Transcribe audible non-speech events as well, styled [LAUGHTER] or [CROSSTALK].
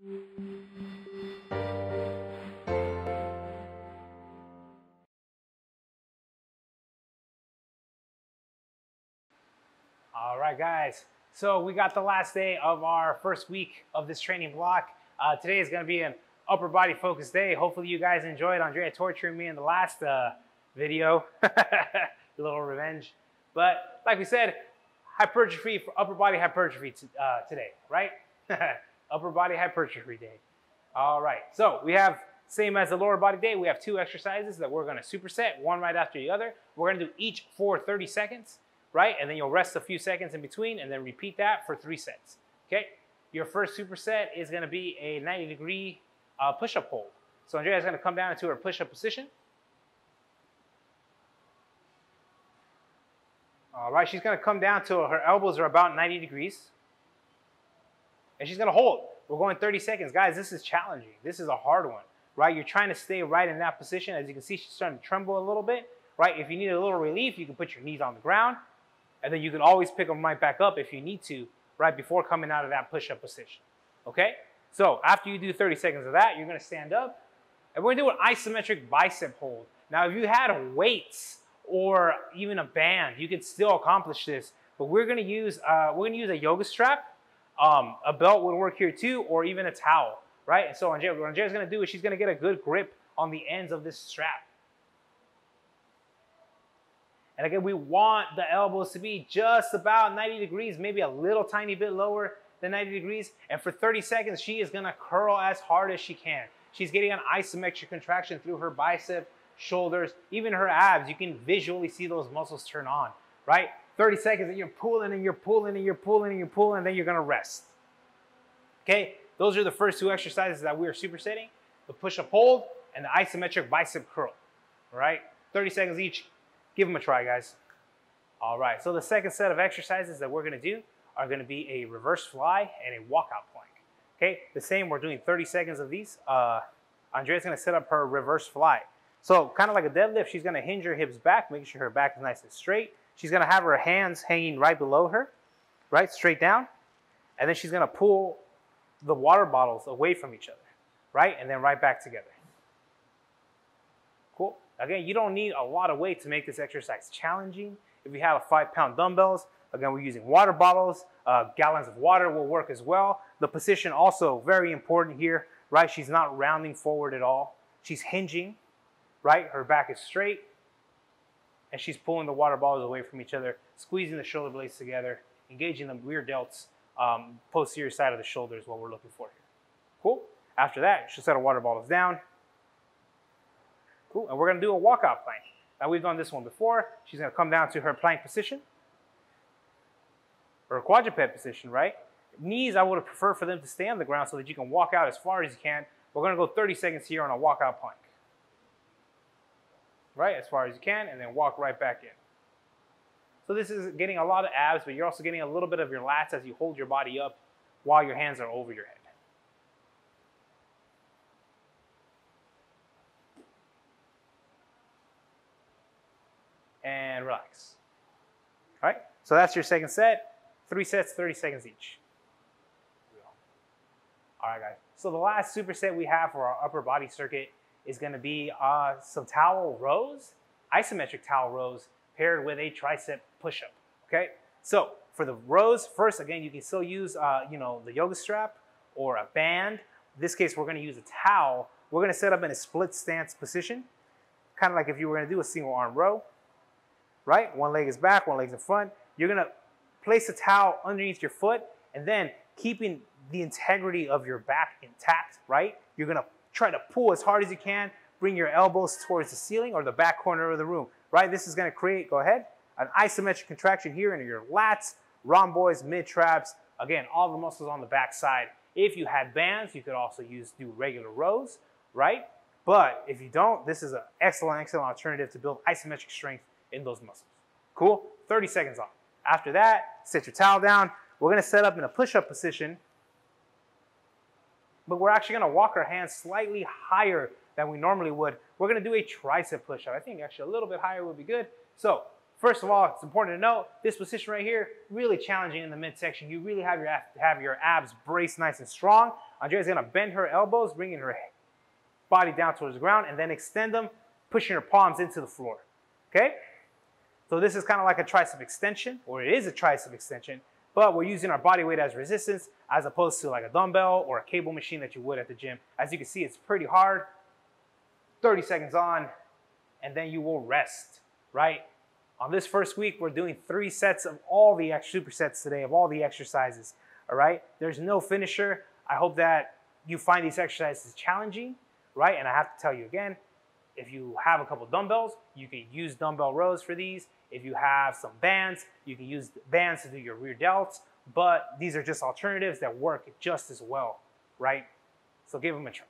All right, guys. So we got the last day of our first week of this training block. Uh, today is going to be an upper body focused day. Hopefully you guys enjoyed Andrea torturing me in the last uh, video. [LAUGHS] a little revenge. But like we said, hypertrophy, for upper body hypertrophy uh, today, right? [LAUGHS] upper body hypertrophy day. All right, so we have, same as the lower body day, we have two exercises that we're gonna superset, one right after the other. We're gonna do each for 30 seconds, right? And then you'll rest a few seconds in between and then repeat that for three sets, okay? Your first superset is gonna be a 90 degree uh, push-up hold. So Andrea's gonna come down into her push-up position. All right, she's gonna come down to her elbows are about 90 degrees. And she's gonna hold. We're going 30 seconds. Guys, this is challenging. This is a hard one, right? You're trying to stay right in that position. As you can see, she's starting to tremble a little bit, right? If you need a little relief, you can put your knees on the ground. And then you can always pick them right back up if you need to, right before coming out of that push-up position, okay? So after you do 30 seconds of that, you're gonna stand up, and we're gonna do an isometric bicep hold. Now, if you had weights or even a band, you could still accomplish this. But we're gonna use, uh, we're gonna use a yoga strap. Um, a belt would work here too, or even a towel, right? And so Andrea, what Andrea's gonna do is she's gonna get a good grip on the ends of this strap. And again, we want the elbows to be just about 90 degrees, maybe a little tiny bit lower than 90 degrees. And for 30 seconds, she is gonna curl as hard as she can. She's getting an isometric contraction through her bicep, shoulders, even her abs. You can visually see those muscles turn on, right? 30 seconds and you're pulling and you're pulling and you're pulling and you're pulling and then you're gonna rest. Okay, those are the first two exercises that we are supersetting, the push-up hold and the isometric bicep curl, all right? 30 seconds each, give them a try, guys. All right, so the second set of exercises that we're gonna do are gonna be a reverse fly and a walkout plank. Okay, the same, we're doing 30 seconds of these. Uh, Andrea's gonna set up her reverse fly. So kind of like a deadlift, she's gonna hinge her hips back, making sure her back is nice and straight. She's gonna have her hands hanging right below her, right, straight down. And then she's gonna pull the water bottles away from each other, right? And then right back together. Cool. Again, you don't need a lot of weight to make this exercise challenging. If you have a five pound dumbbells, again, we're using water bottles, uh, gallons of water will work as well. The position also very important here, right? She's not rounding forward at all. She's hinging, right? Her back is straight, and she's pulling the water bottles away from each other, squeezing the shoulder blades together, engaging the rear delts, um, posterior side of the shoulder is what we're looking for here. Cool. After that, she'll set her water bottles down. Cool. And we're going to do a walkout plank. Now we've done this one before. She's going to come down to her plank position, or quadruped position, right? Knees, I would prefer for them to stay on the ground so that you can walk out as far as you can. We're going to go 30 seconds here on a walkout plank right, as far as you can, and then walk right back in. So this is getting a lot of abs, but you're also getting a little bit of your lats as you hold your body up while your hands are over your head. And relax. All right, so that's your second set. Three sets, 30 seconds each. All right, guys. So the last superset we have for our upper body circuit is going to be uh, some towel rows, isometric towel rows paired with a tricep push-up, okay? So for the rows, first, again, you can still use, uh, you know, the yoga strap or a band. In this case, we're gonna use a towel. We're gonna set up in a split stance position, kind of like if you were gonna do a single arm row, right? One leg is back, one leg's in front. You're gonna place a towel underneath your foot and then keeping the integrity of your back intact, right? You're gonna try to pull as hard as you can, bring your elbows towards the ceiling or the back corner of the room, right? This is gonna create, go ahead, an isometric contraction here in your lats, rhomboids, mid-traps, again, all the muscles on the back side. If you had bands, you could also use do regular rows, right? But if you don't, this is an excellent, excellent alternative to build isometric strength in those muscles. Cool? 30 seconds on. After that, sit your towel down. We're gonna set up in a push-up position, but we're actually gonna walk our hands slightly higher than we normally would. We're gonna do a tricep push-up. I think actually a little bit higher would be good. So First of all, it's important to note this position right here, really challenging in the midsection. You really have your, have your abs braced nice and strong. Andrea's gonna bend her elbows, bringing her body down towards the ground, and then extend them, pushing her palms into the floor, okay? So this is kind of like a tricep extension, or it is a tricep extension, but we're using our body weight as resistance as opposed to like a dumbbell or a cable machine that you would at the gym. As you can see, it's pretty hard. 30 seconds on, and then you will rest, right? On this first week, we're doing three sets of all the supersets today, of all the exercises, all right? There's no finisher. I hope that you find these exercises challenging, right? And I have to tell you again, if you have a couple dumbbells, you can use dumbbell rows for these. If you have some bands, you can use bands to do your rear delts, but these are just alternatives that work just as well, right? So give them a try.